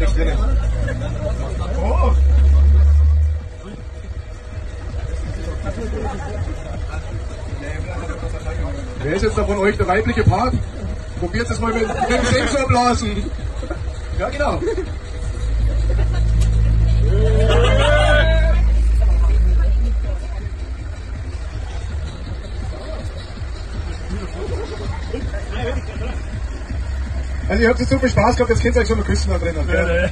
nichts drin. Oh. Wer ist jetzt da von euch der weibliche Part? Probiert es mal mit, mit dem Sensorblasen. Ja, genau. Also ihr habt jetzt so viel Spaß gehabt, jetzt könnt ihr euch schon mal küssen da drinnen. Ja, ja.